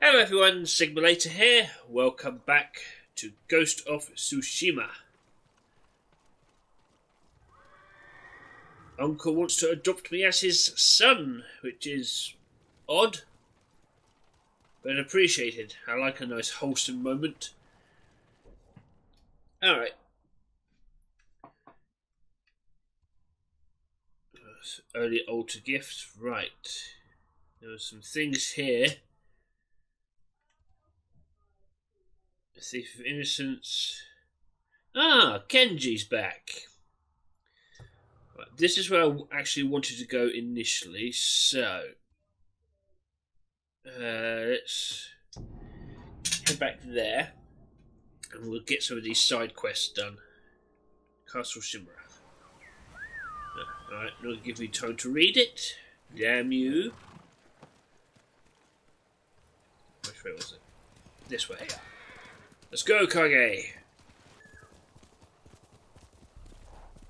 Hello everyone, Sigma Later here. Welcome back to Ghost of Tsushima. Uncle wants to adopt me as his son, which is odd, but appreciated. I like a nice wholesome moment. Alright. Early altar gifts, right. There are some things here. A thief of innocence. Ah, Kenji's back. Right, this is where I actually wanted to go initially, so uh, let's head back there and we'll get some of these side quests done. Castle Shimura. Uh, Alright, not give me time to read it. Damn you. Which way was it? This way. Let's go, Kage.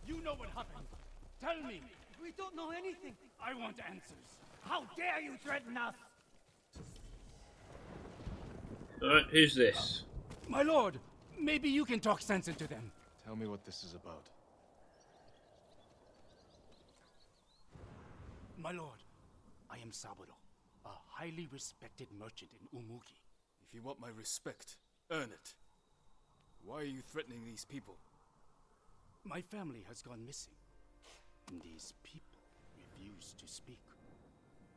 You know what happened. Tell me. We don't know anything. I want answers. How dare you threaten us? Alright, who's this? My lord, maybe you can talk sense into them. Tell me what this is about. My lord, I am Saburo, a highly respected merchant in Umugi. If you want my respect, earn it. Why are you threatening these people? My family has gone missing, and these people refuse to speak.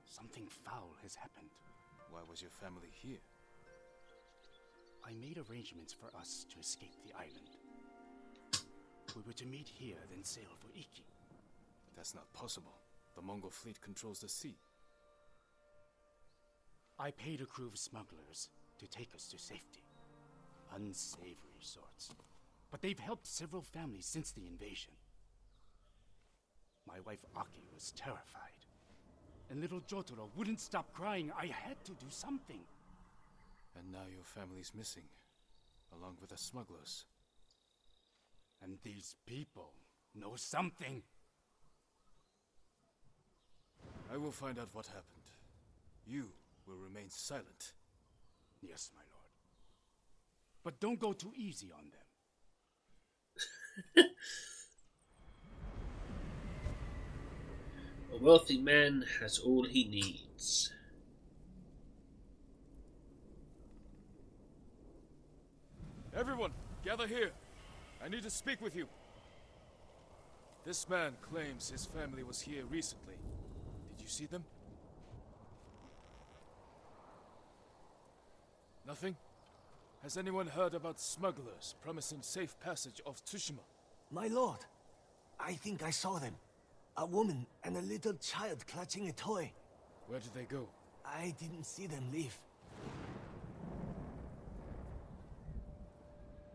Something foul has happened. Why was your family here? I made arrangements for us to escape the island. We were to meet here, then sail for Iki. That's not possible. The Mongol fleet controls the sea. I paid a crew of smugglers to take us to safety. Unsavory sorts. But they've helped several families since the invasion. My wife Aki was terrified. And little Jotaro wouldn't stop crying. I had to do something. And now your family's missing, along with the smugglers. And these people know something. I will find out what happened. You will remain silent. Yes, my lord. But don't go too easy on them. A wealthy man has all he needs. Everyone, gather here. I need to speak with you. This man claims his family was here recently. Did you see them? Nothing? Has anyone heard about smugglers promising safe passage off Tsushima? My lord, I think I saw them. A woman and a little child clutching a toy. Where did they go? I didn't see them leave.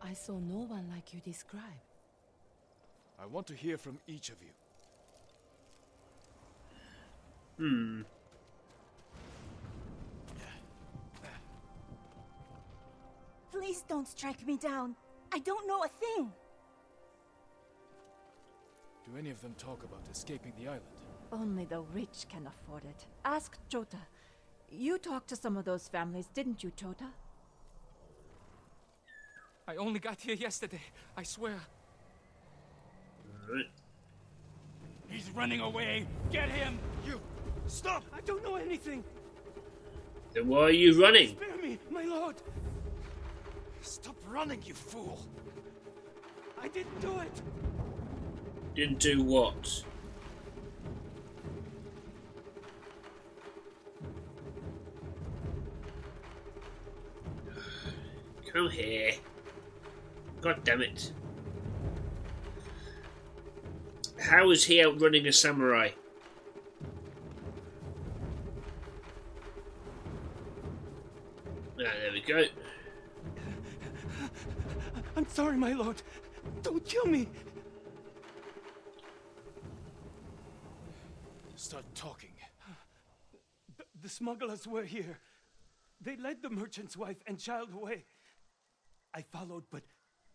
I saw no one like you describe. I want to hear from each of you. Hmm. Please don't strike me down. I don't know a thing. Do any of them talk about escaping the island? Only the rich can afford it. Ask Chota. You talked to some of those families, didn't you, Chota? I only got here yesterday, I swear. He's running away! Get him! You! Stop! I don't know anything! Then why are you running? Spare me, my lord! Stop running, you fool! I didn't do it! Didn't do what? Come here. God damn it. How is he outrunning a samurai? Ah, there we go. I'm sorry, my lord. Don't kill me! Start talking. The, the smugglers were here. They led the merchant's wife and child away. I followed, but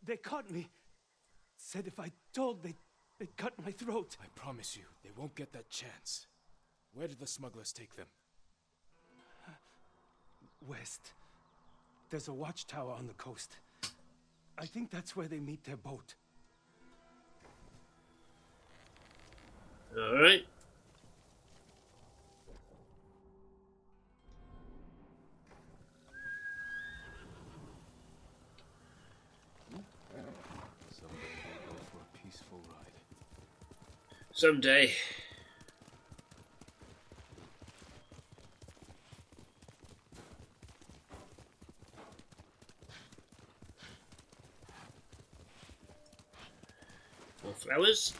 they caught me. Said if I told, they'd, they'd cut my throat. I promise you, they won't get that chance. Where did the smugglers take them? west. There's a watchtower on the coast. I think that's where they meet their boat. Alright. Someday we'll go for a peaceful ride. Someday. More flowers.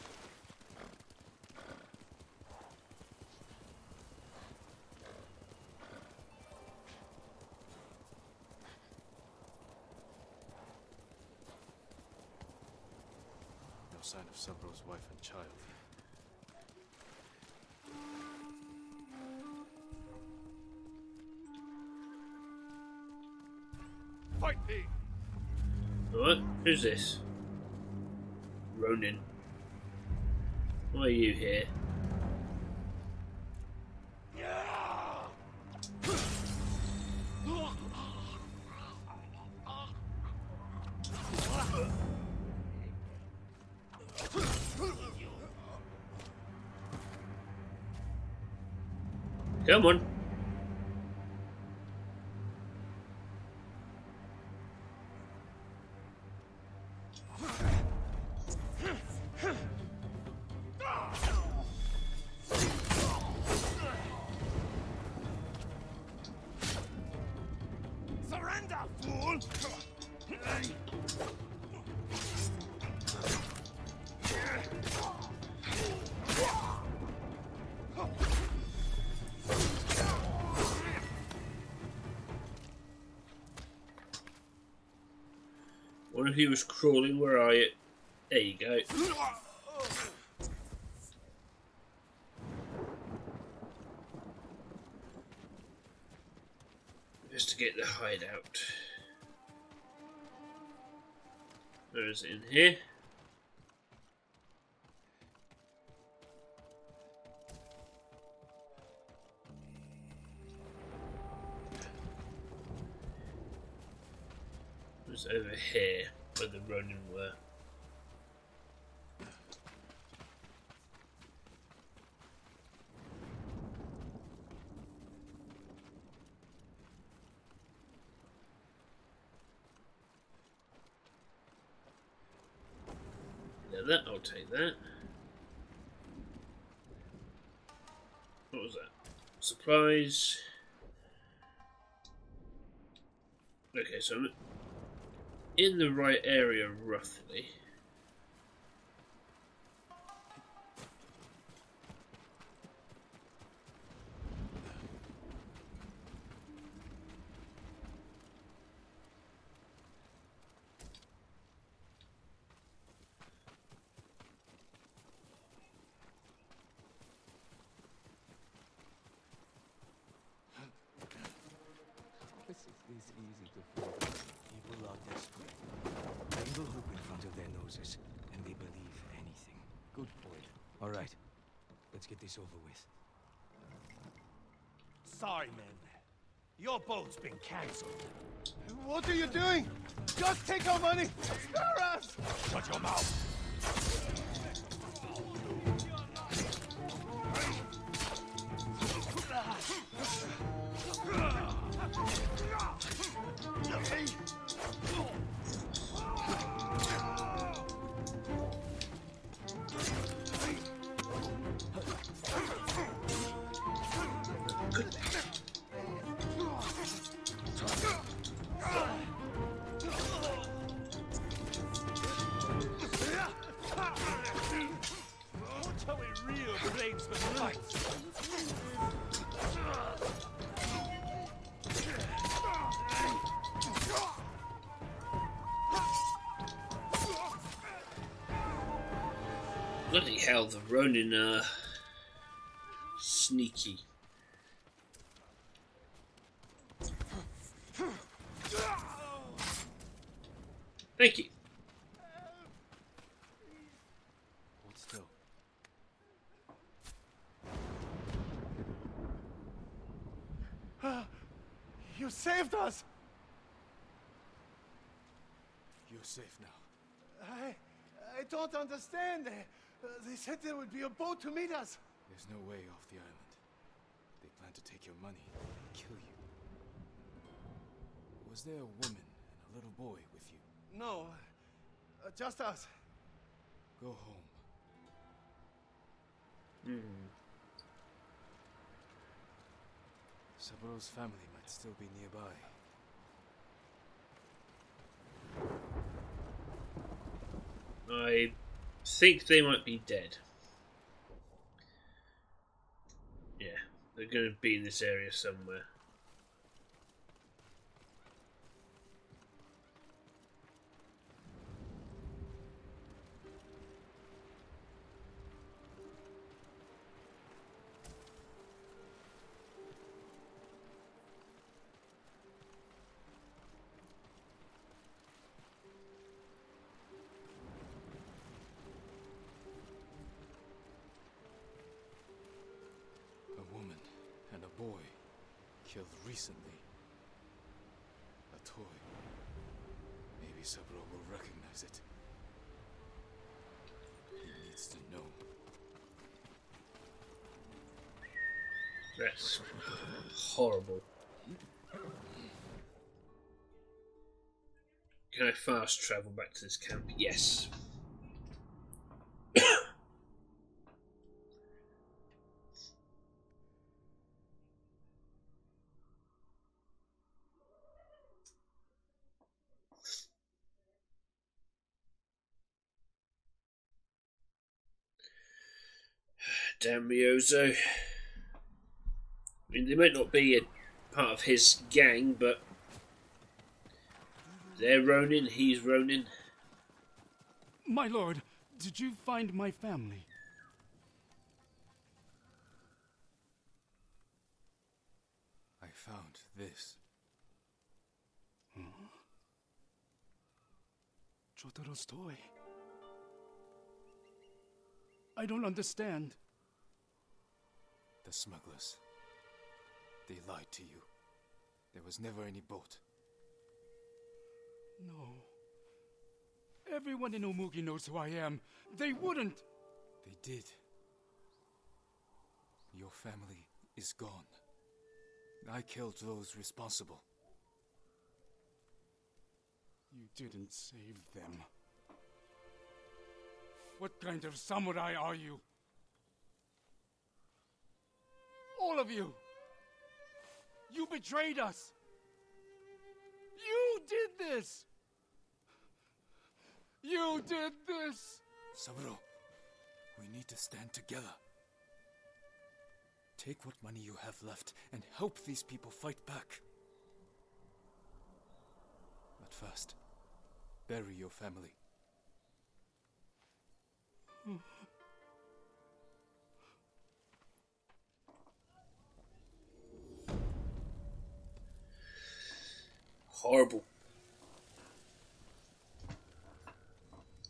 No sign of Saburo's wife and child. Fight me! What? Who's this? Ronin. Why are you here? Come on. He was crawling? Where are you? There you go. Just to get the hideout. Where is it in here? Take that. What was that? Supplies. Okay, so I'm in the right area roughly. This is easy to fall. People are desperate. Evil hope in front of their noses, and they believe anything. Good point. All right, let's get this over with. Sorry, man. Your boat's been cancelled. What are you doing? Just take our money! Spare us! Shut your mouth! Bloody hell, the Ronin are uh, sneaky. Thank you. Hold still. You saved us. You're safe now. I, I don't understand. They, uh, they said there would be a boat to meet us. There's no way off the island. They plan to take your money and kill you. Was there a woman and a little boy with you? No, uh, just us. Go home. Hmm. Saburo's family might still be nearby. I think they might be dead. Yeah, they're going to be in this area somewhere. Recently. A toy. Maybe Saburo will recognize it. He needs to know. That's horrible. Can I fast travel back to this camp? Yes. Damn Ryuzo. I mean, they might not be a part of his gang, but they're Ronin, he's Ronin. My lord, did you find my family? I found this. Hmm? Jotaro's toy. I don't understand. The smugglers. They lied to you. There was never any boat. No. Everyone in Umugi knows who I am. They wouldn't. They did. Your family is gone. I killed those responsible. You didn't save them. What kind of samurai are you? Of you! You betrayed us! You did this! You did this! Saburo, we need to stand together. Take what money you have left and help these people fight back. But first, bury your family. Hmm. Horrible.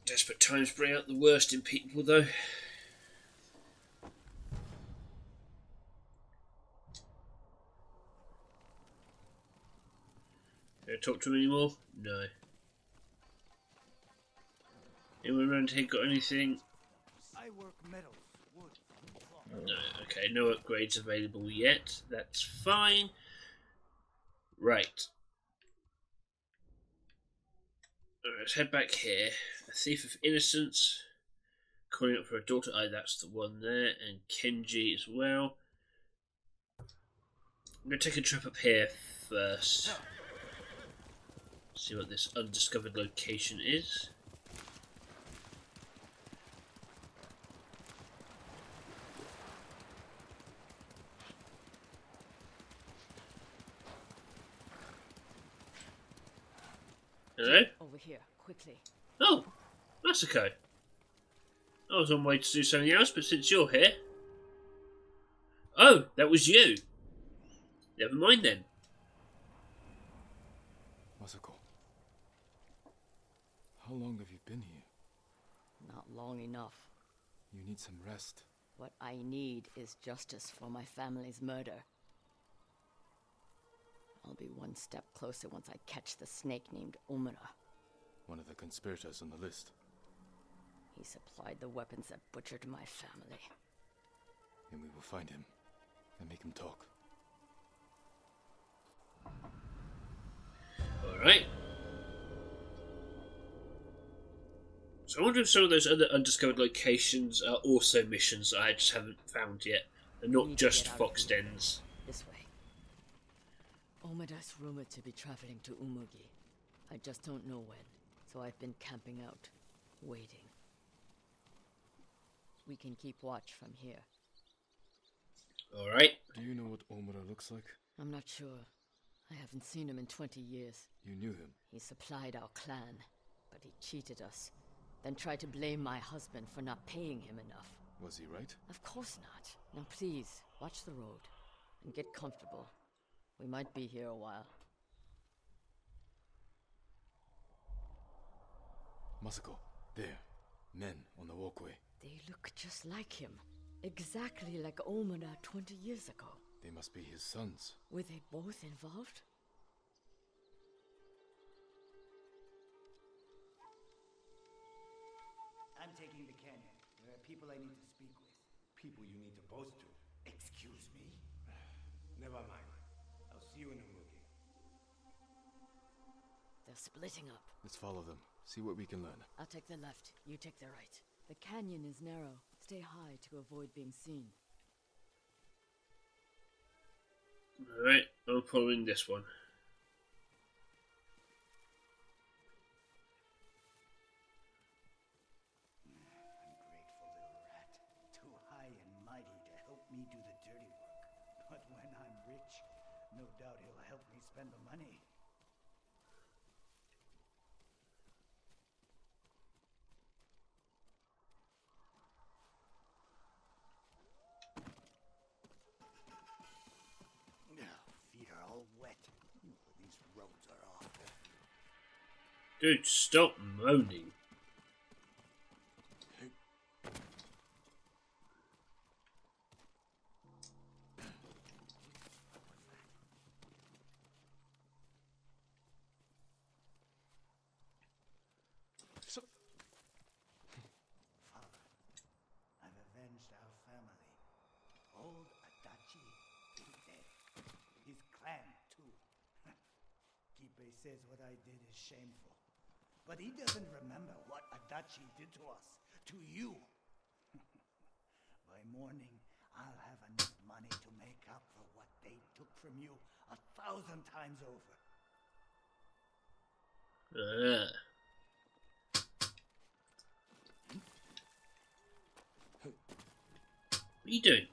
Desperate times bring out the worst in people, though. Can I talk to him anymore? No. Anyone around here got anything? I work metals, wood. No. Okay, no upgrades available yet. That's fine. Right. Let's head back here. A thief of innocence. Calling up for a daughter. Oh, that's the one there. And Kenji as well. I'm going to take a trip up here first. See what this undiscovered location is. Hello? Over here, quickly. Oh, Masako. I was on my way to do something else, but since you're here. Oh, that was you. Never mind then. Masako. How long have you been here? Not long enough. You need some rest. What I need is justice for my family's murder. I'll be one step closer once I catch the snake named Omura. One of the conspirators on the list. He supplied the weapons that butchered my family. And we will find him and make him talk. Alright. So I wonder if some of those other undiscovered locations are also missions that I just haven't found yet. And not just get out of Fox. Dens. This way. Omura's rumored to be traveling to Umugi. I just don't know when, so I've been camping out, waiting. We can keep watch from here. Alright. Do you know what Omura looks like? I'm not sure. I haven't seen him in 20 years. You knew him. He supplied our clan, but he cheated us. Then tried to blame my husband for not paying him enough. Was he right? Of course not. Now please, watch the road. And get comfortable. We might be here a while. Masako, there. Men on the walkway. They look just like him. Exactly like Omura 20 years ago. They must be his sons. Were they both involved? I'm taking the canyon. There are people I need to speak with. People you need to boast to. Excuse me? Never mind. I'll see you in Umugi. They're splitting up. Let's follow them. See what we can learn. I'll take the left, you take the right. The canyon is narrow. Stay high to avoid being seen. Alright, I'm following this one. Ungrateful little rat. Too high and mighty to help me do the dirty work. But when I'm rich, no doubt he'll help me spend the money. Oh, feet are all wet. These roads are awful. Dude, stop moaning. Father, I've avenged our family. Old Adachi is dead. His clan, too. Kipe says what I did is shameful. But he doesn't remember what Adachi did to us, to you. By morning, I'll have enough money to make up for what they took from you a thousand times over. Ah. What are you doing?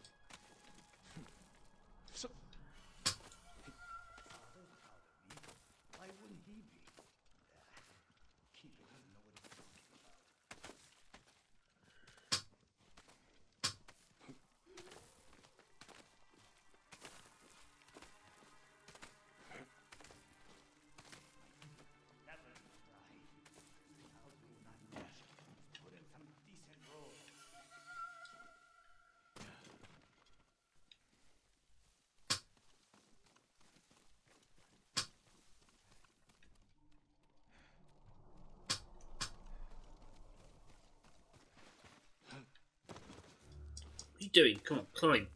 Doing? Come on, climb.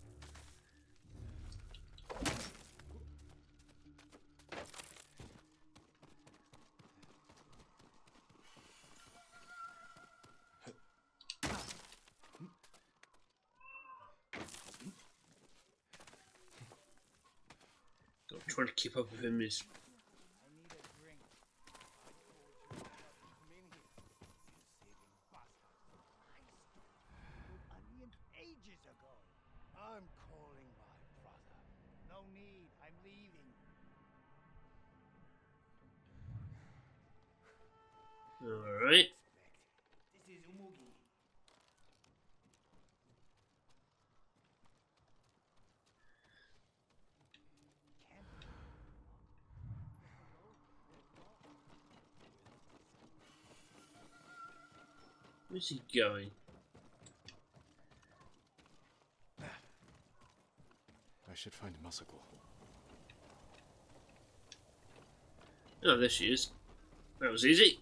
I'm trying to keep up with him is alright. This is Umugi. Camp. Where's he going? I should find Masako. Oh, there she is. That was easy.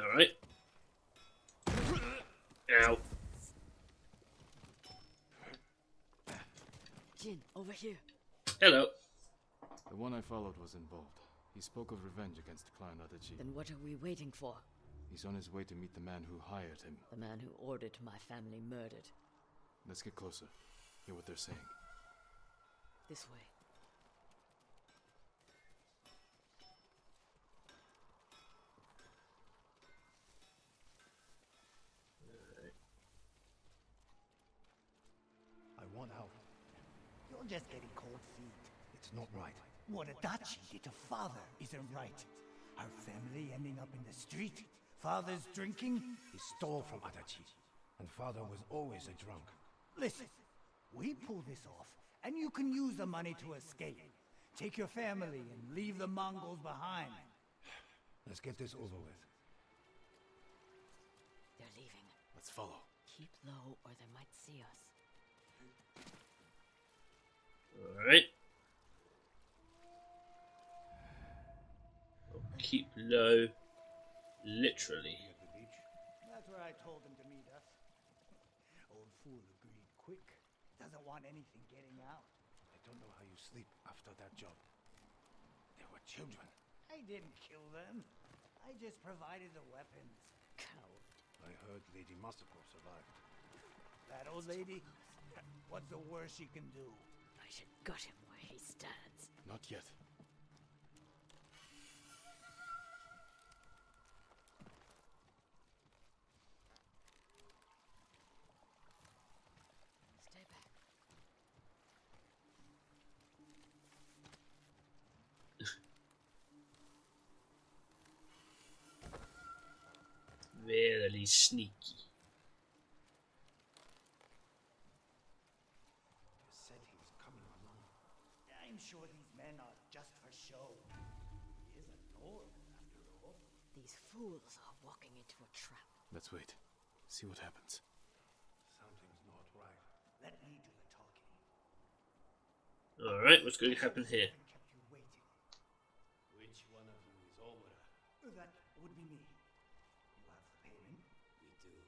Alright. Ow. Jin, over here. Hello. The one I followed was involved. He spoke of revenge against Clan Adachi. Then what are we waiting for? He's on his way to meet the man who hired him. The man who ordered my family murdered. Let's get closer. Hear what they're saying. This way. Just getting cold feet. It's not right. What a Adachi did to father isn't right. Our family ending up in the street. Father's drinking. He stole from Adachi, and father was always a drunk. Listen, we pull this off, and you can use the money to escape. Take your family and leave the Mongols behind. Let's get this over with. They're leaving. Let's follow. Keep low or they might see us. Alright. Keep low, literally. That's where I told him to meet us. Old fool agreed quick. Doesn't want anything getting out. I don't know how you sleep after that job. They were children. I didn't kill them. I just provided the weapons. Coward. I heard Lady Masako survived. That old lady? What's the worst she can do? I should gut him where he stands. Not yet. Stay back. Very sneaky. Fools are walking into a trap. Let's wait. See what happens. Something's not right. Let me do the talking. Alright, what's going to happen here? Kept you waiting. Which one of you is Omura? That would be me. You have the payment? We do.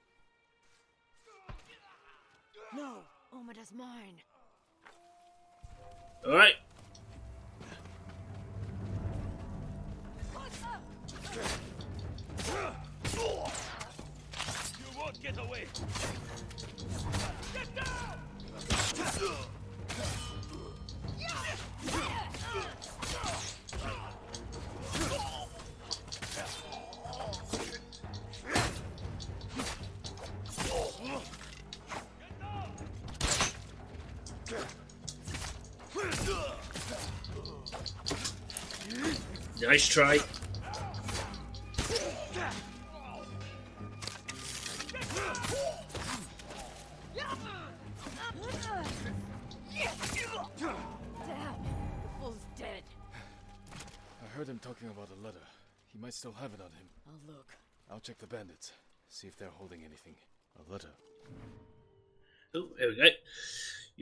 No! Omura's mine! Alright. You won't get away. Get down! Nice try.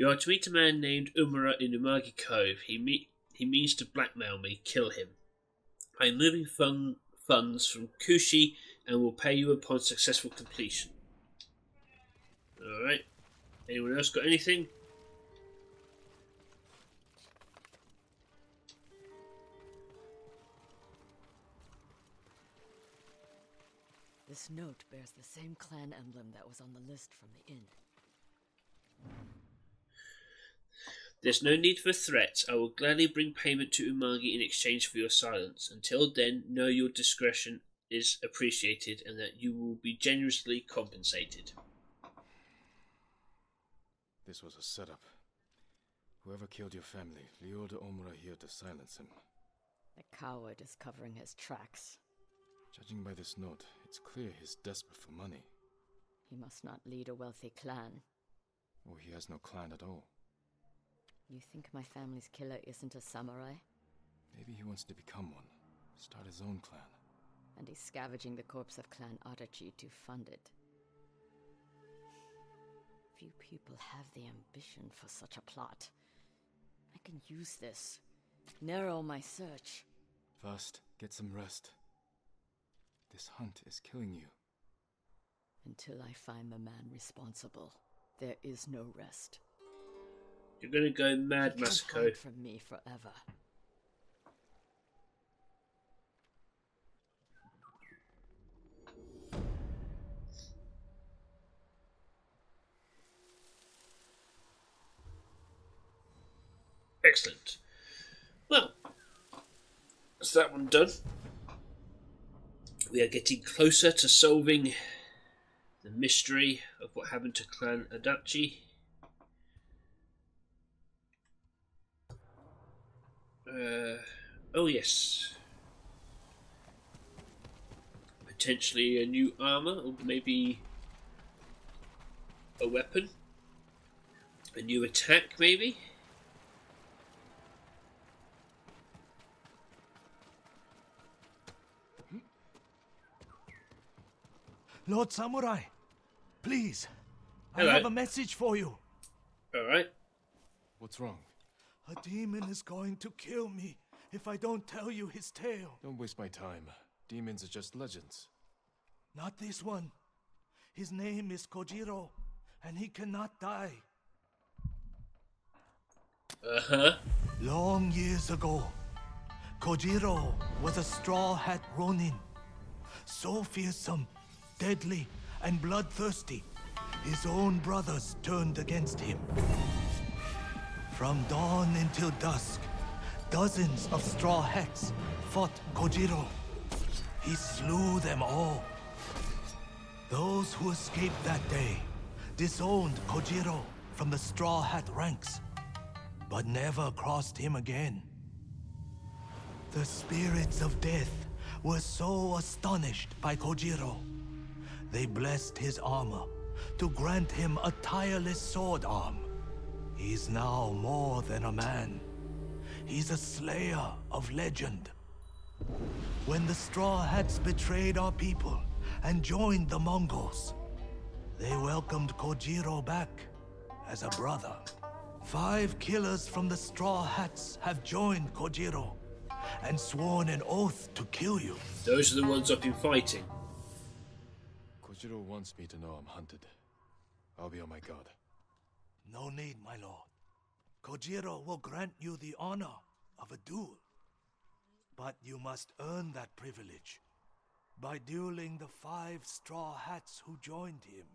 You are to meet a man named Omura in Umugi Cove. He he means to blackmail me. Kill him. I am moving fun- funds from Kushi and will pay you upon successful completion. Alright. Anyone else got anything? This note bears the same clan emblem that was on the list from the inn. There's no need for threats. I will gladly bring payment to Umugi in exchange for your silence. Until then, know your discretion is appreciated and that you will be generously compensated. This was a setup. Whoever killed your family lured Omura here to silence him. The coward is covering his tracks. Judging by this note, it's clear he's desperate for money. He must not lead a wealthy clan. Or he has no clan at all. You think my family's killer isn't a samurai? Maybe he wants to become one. Start his own clan. And he's scavenging the corpse of Clan Adachi to fund it. Few people have the ambition for such a plot. I can use this. Narrow my search. First, get some rest. This hunt is killing you. Until I find the man responsible, there is no rest. You're gonna go mad, You Masako. from me forever. Excellent. Well, that's that one done. We are getting closer to solving the mystery of what happened to Clan Adachi. Uh, oh yes. Potentially a new armor, or maybe a weapon. A new attack, maybe? Lord Samurai, please, Hello. I have a message for you. Alright. What's wrong? A demon is going to kill me if I don't tell you his tale. Don't waste my time. Demons are just legends. Not this one. His name is Kojiro, and he cannot die. Uh huh. Long years ago, Kojiro was a straw hat ronin. So fearsome, deadly, and bloodthirsty, his own brothers turned against him. From dawn until dusk, dozens of straw hats fought Kojiro. He slew them all. Those who escaped that day disowned Kojiro from the straw hat ranks, but never crossed him again. The spirits of death were so astonished by Kojiro. They blessed his armor to grant him a tireless sword arm. He's now more than a man. He's a slayer of legend. When the Straw Hats betrayed our people and joined the Mongols, they welcomed Kojiro back as a brother. Five killers from the Straw Hats have joined Kojiro and sworn an oath to kill you. Those are the ones I've been fighting. Kojiro wants me to know I'm hunted. I'll be on my guard. No need, my lord. Kojiro will grant you the honor of a duel. But you must earn that privilege by dueling the five straw hats who joined him.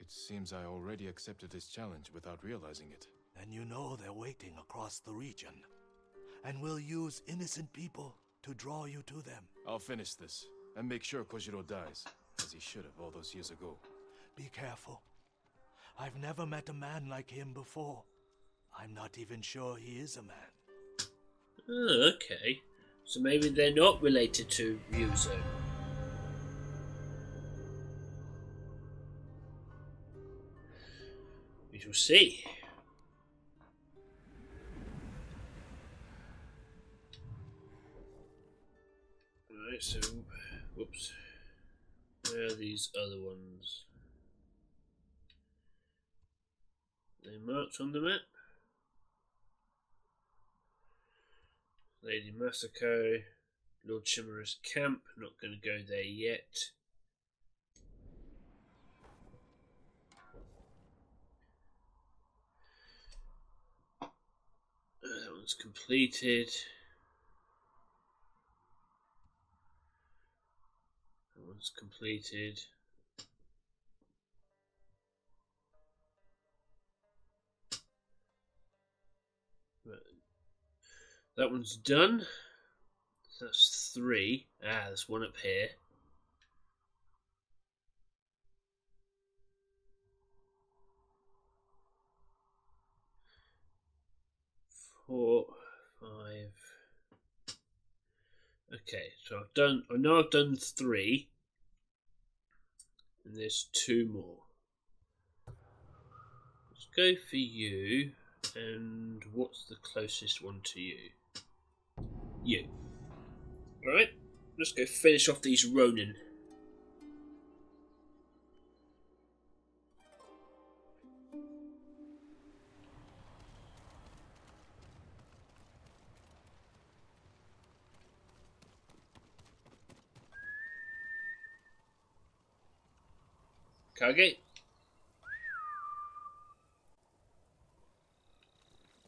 It seems I already accepted his challenge without realizing it. And you know they're waiting across the region, and will use innocent people to draw you to them. I'll finish this and make sure Kojiro dies, as he should have all those years ago. Be careful. I've never met a man like him before. I'm not even sure he is a man. Oh, okay. So maybe they're not related to Ryuzo. We shall see. Alright, so. Whoops. Where are these other ones? They marked on the map? Lady Masako, Lord Shimura's camp, not going to go there yet. Uh, That one's completed. That one's completed. That one's done. That's three. Ah, there's one up here. Four, five. Okay, so I've done. I know I've done three, and there's two more. Let's go for you. And what's the closest one to you? you. Alright, let's go finish off these Ronin. Kage.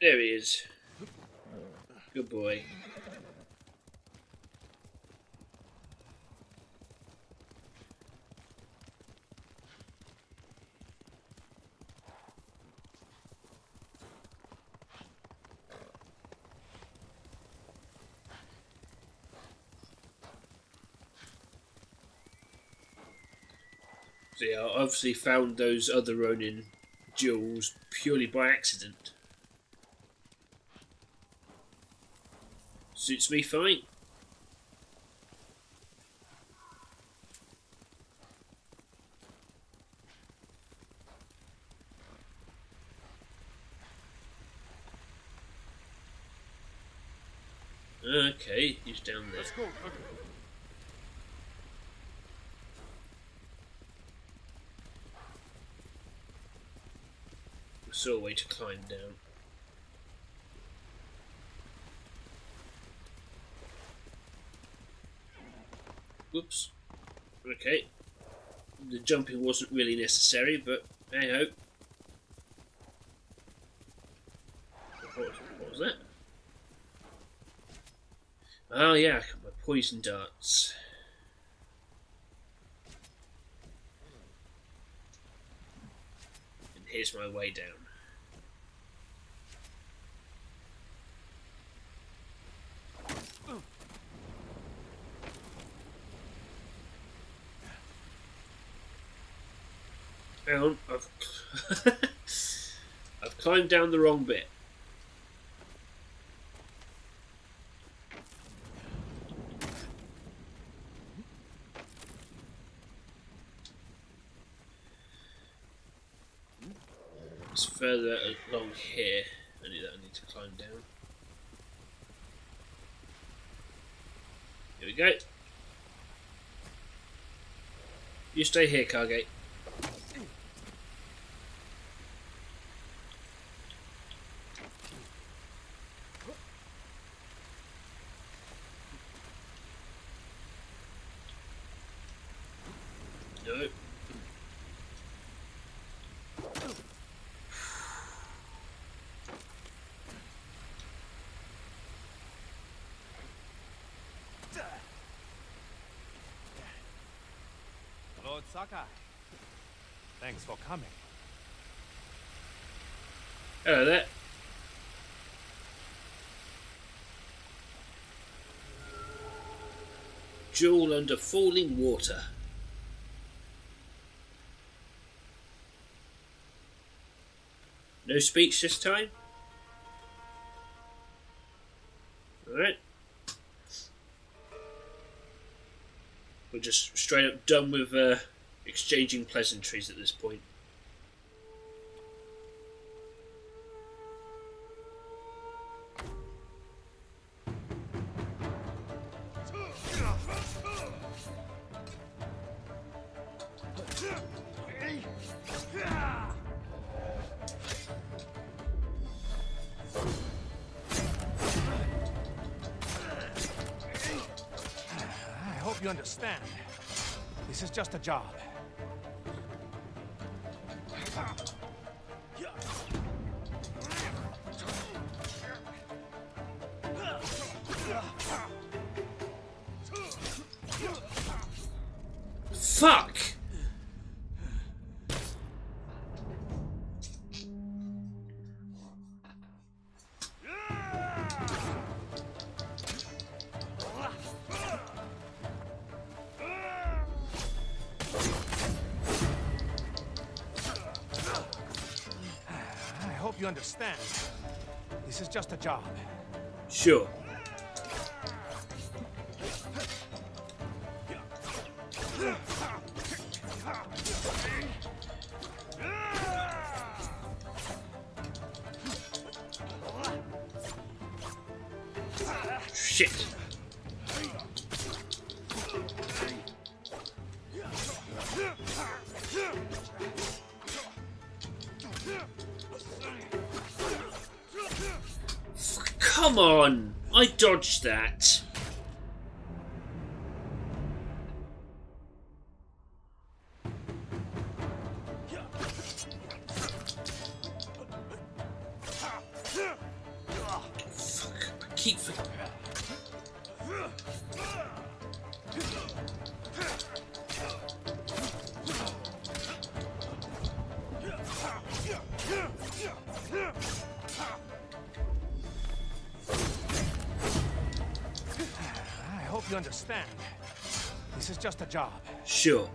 There he is. Good boy. I obviously found those other Ronin jewels purely by accident. Suits me fine. Okay, he's down there. Saw a way to climb down. Whoops. Okay. The jumping wasn't really necessary, but hey ho. What, what was that? Oh yeah, I got my poison darts. And here's my way down. On, I've I've climbed down the wrong bit. It's further along here. I need, I need to climb down. Here we go. You stay here, Kage. No. Sakai. Thanks for coming. Hello there. Jewel under falling water. No speech this time? Alright. We're just straight up done with uh, exchanging pleasantries at this point. I hope you understand. This is just a job. This is just a job. Sure. Keep for I hope you understand. This is just a job. Sure.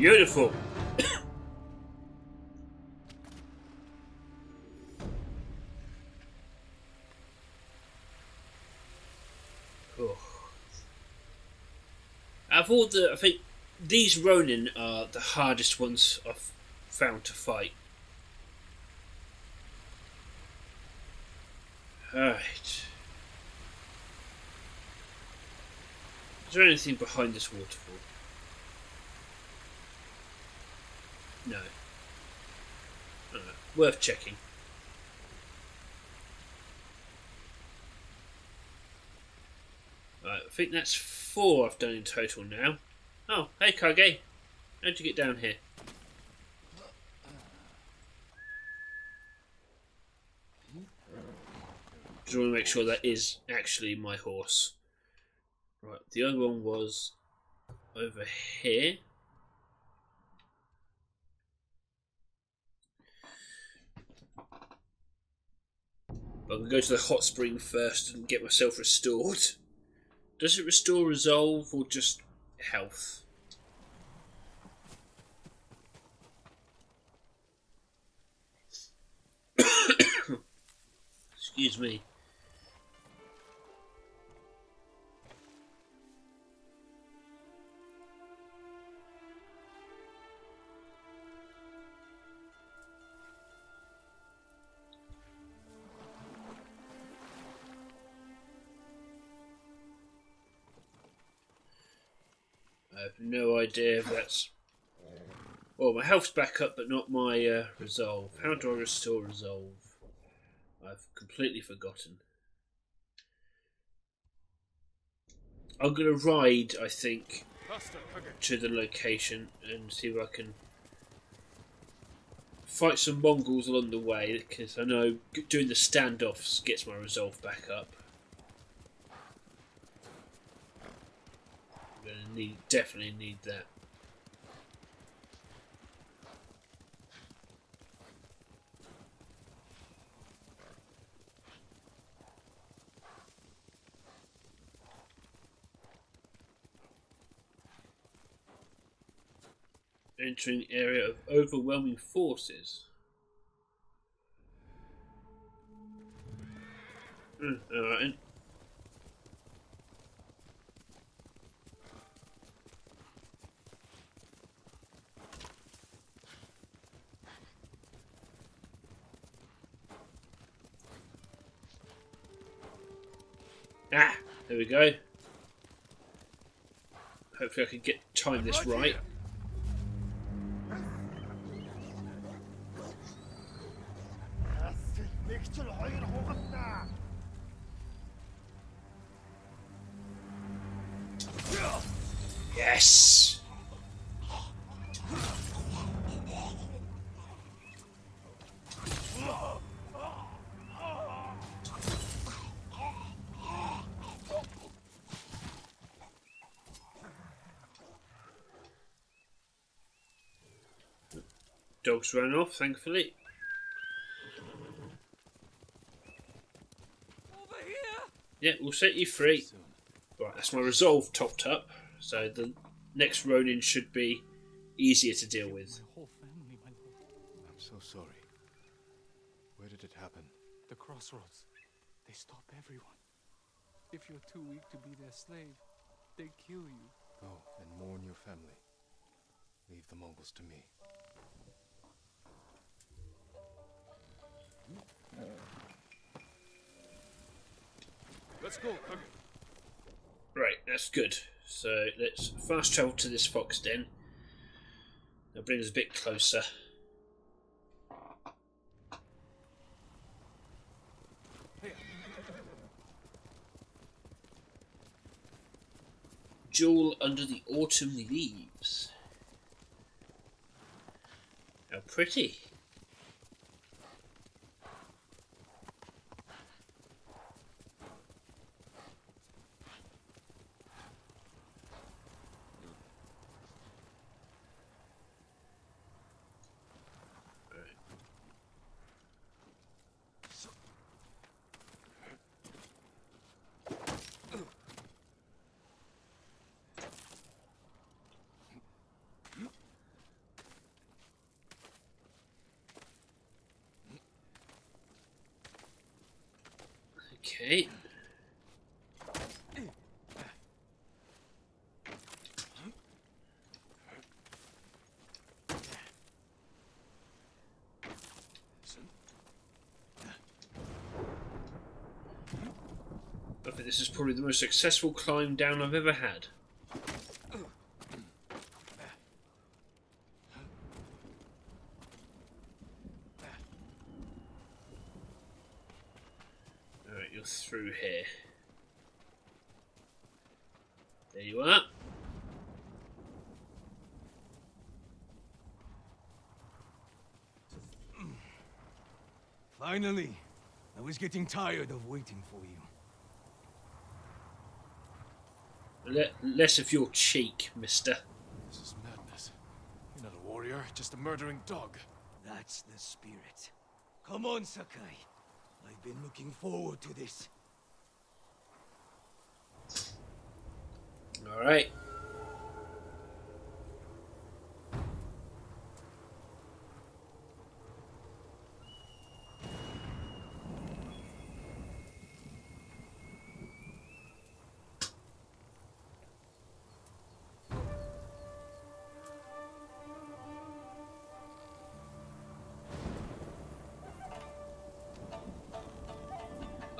Beautiful. oh. Out of all the, I think these Ronin are the hardest ones I've found to fight. Alright. Is there anything behind this waterfall? No. Alright, Worth checking. Right, I think that's four I've done in total now. Oh, hey Kage. How'd you get down here? Just want to make sure that is actually my horse. Right, the other one was over here. I'm going to go to the hot spring first and get myself restored. Does it restore resolve or just health? Excuse me. No idea if that's. Well, my health's back up, but not my uh, resolve. How do I restore resolve? I've completely forgotten. I'm gonna ride, I think, to the location and see if I can fight some Mongols along the way, because I know doing the standoffs gets my resolve back up. I'm gonna need, definitely need that. Entering area of overwhelming forces. Hmm, alright. Ah, there we go. Hopefully I can get time this right. Yes. Dogs ran off, thankfully. Over here! Yeah, we'll set you free. Right, that's my resolve topped up, so the next Ronin should be easier to deal with. Family. I'm so sorry. Where did it happen? The crossroads. They stop everyone. If you're too weak to be their slave, they kill you. Go and mourn your family. Leave the Mongols to me. Let's go. Right, that's good. So let's fast travel to this fox den. That brings us a bit closer. Jewel under the autumn leaves. How pretty. Okay. Think this is probably the most successful climb down I've ever had. Alright, you're through here. There you are. Finally! I was getting tired of waiting for you. Le- less of your cheek, mister. This is madness. You're not a warrior, just a murdering dog. That's the spirit. Come on, Sakai. I've been looking forward to this. Alright.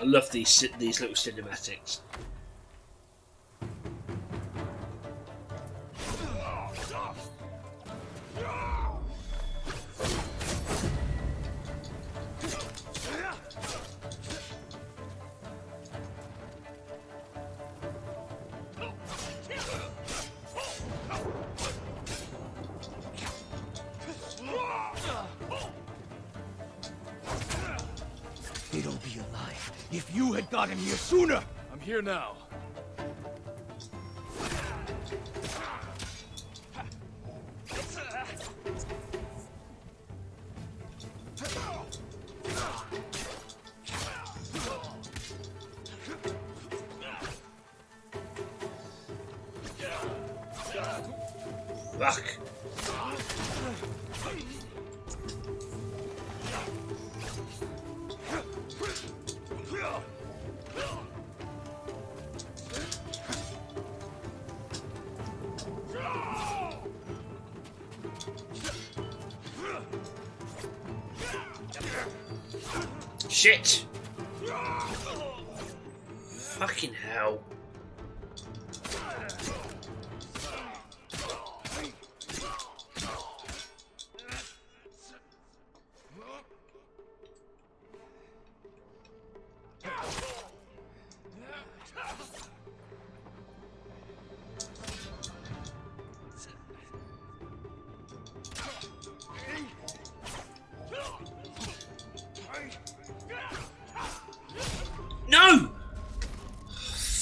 I love these these little cinematics. Sooner! I'm here now.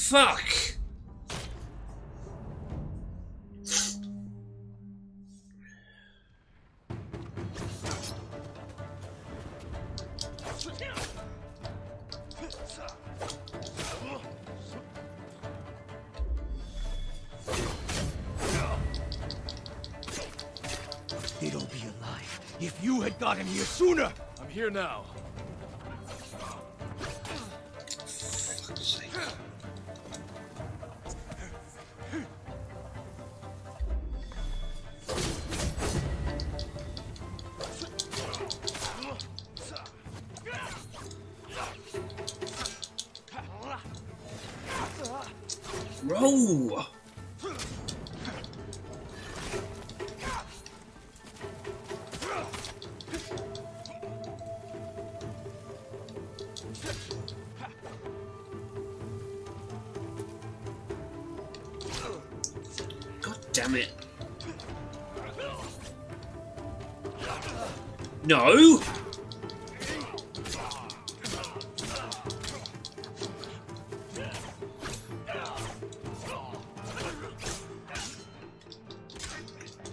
Fuck! It'll be alive if you had gotten here sooner! I'm here now.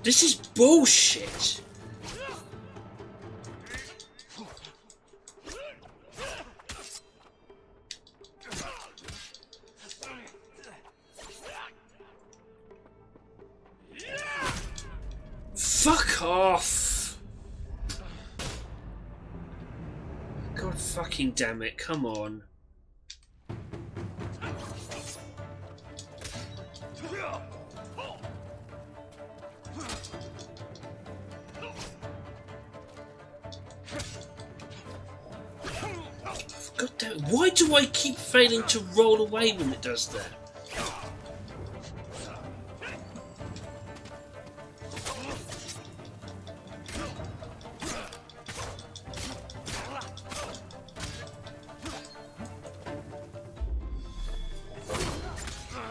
This is bullshit. Fuck off. God fucking damn it, come on. Keep failing to roll away when it does that?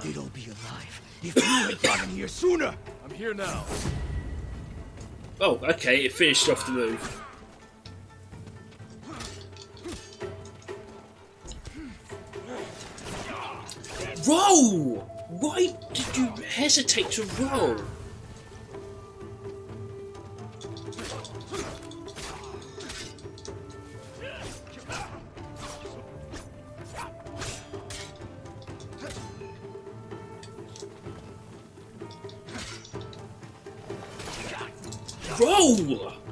They'd all be alive if you had gotten here sooner! I'm here now. Oh, okay, it finished off the move. You hesitate to roll? Roll!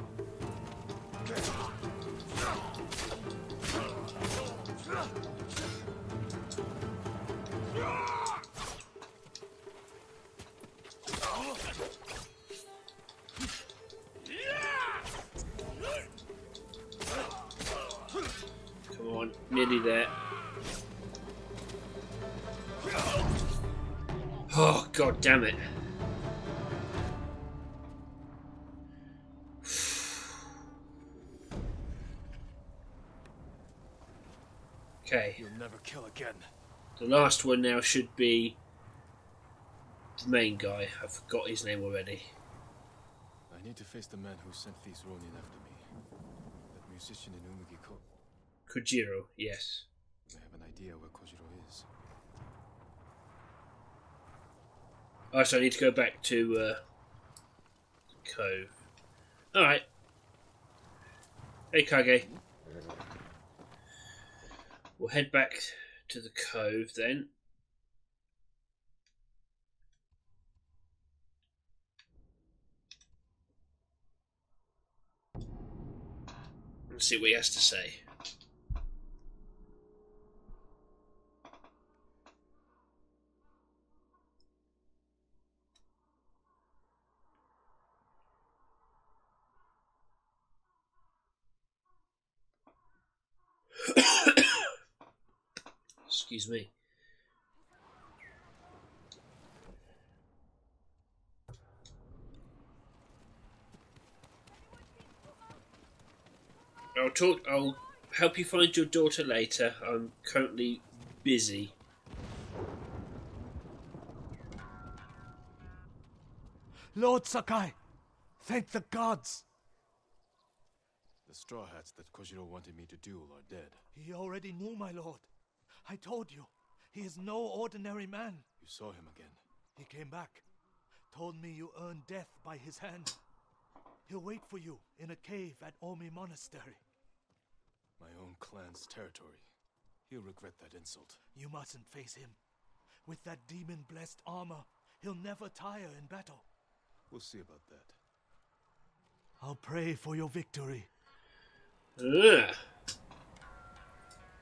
Okay, You'll never kill again. the last one now should be the main guy. I forgot his name already. I need to face the man who sent these Ronin after me. That musician in Umugi Cove. Kojiro, yes. I have an idea where Kojiro is. Oh, so I need to go back to uh, Cove. Alright. Hey, Kage. We'll head back to the Cove then. And see what he has to say. Excuse me. I'll talk. I'll help you find your daughter later. I'm currently busy. Lord Sakai! Thank the gods! The Straw Hats that Kojiro wanted me to duel are dead. He already knew, my lord. I told you, he is no ordinary man. You saw him again. He came back, told me you earned death by his hand. He'll wait for you in a cave at Omi Monastery. My own clan's territory. He'll regret that insult. You mustn't face him. With that demon blessed armor, he'll never tire in battle. We'll see about that. I'll pray for your victory. A,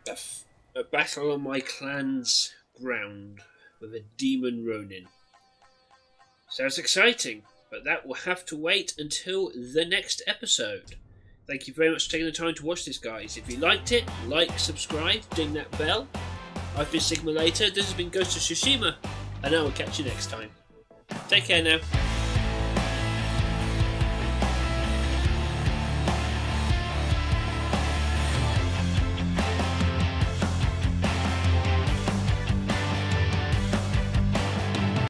f- a battle on my clan's ground with a demon Ronin. Sounds exciting, but that will have to wait until the next episode. Thank you very much for taking the time to watch this, guys. If you liked it, like, subscribe, ding that bell. I've been Sigma Later, this has been Ghost of Tsushima, and I will catch you next time. Take care now.